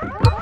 Oh!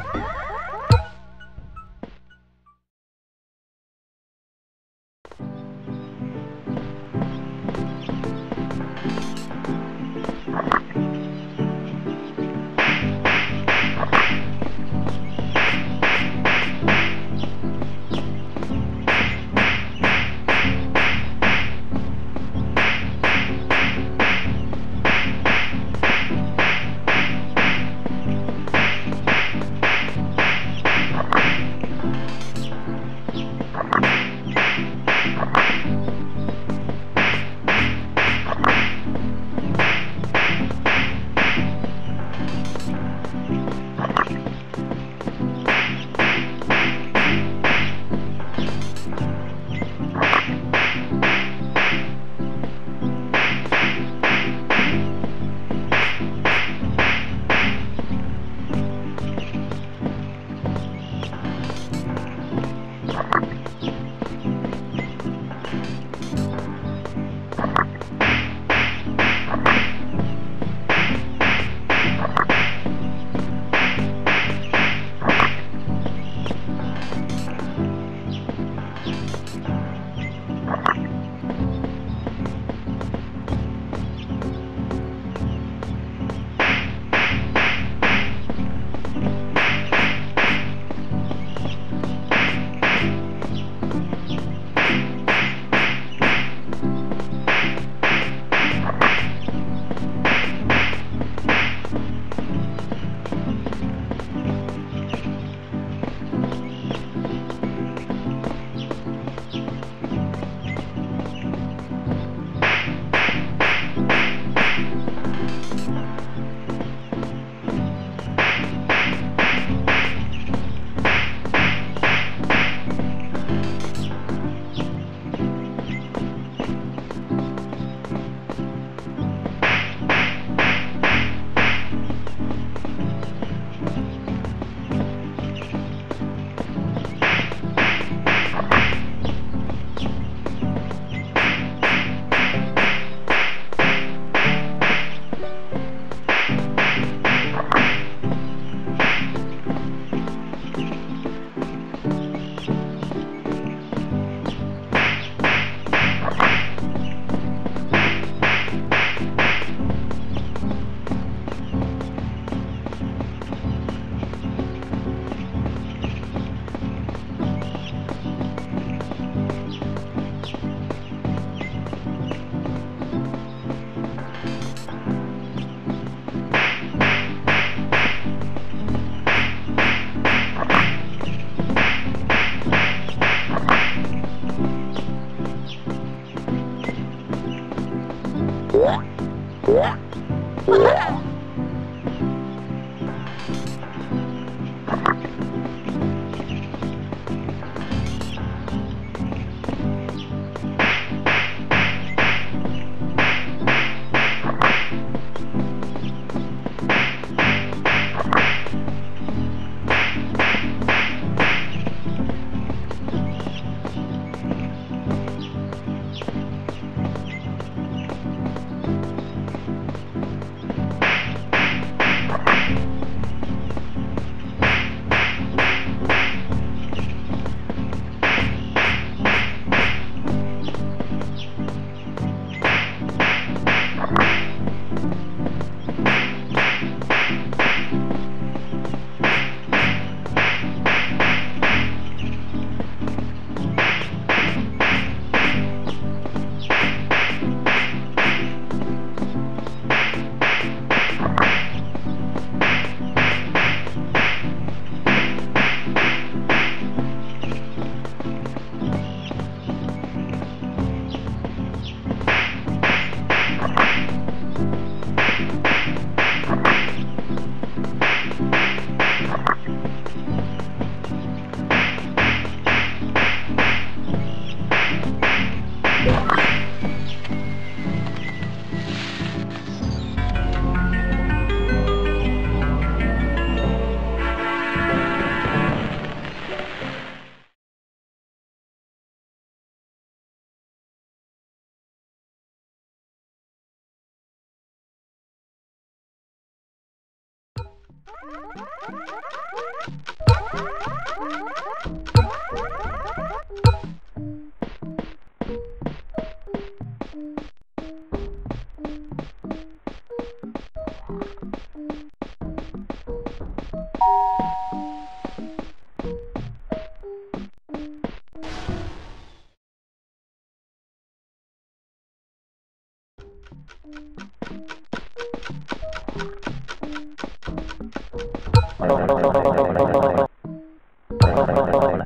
Thank you. ほらほらほらほらほらほらほらほらほらほら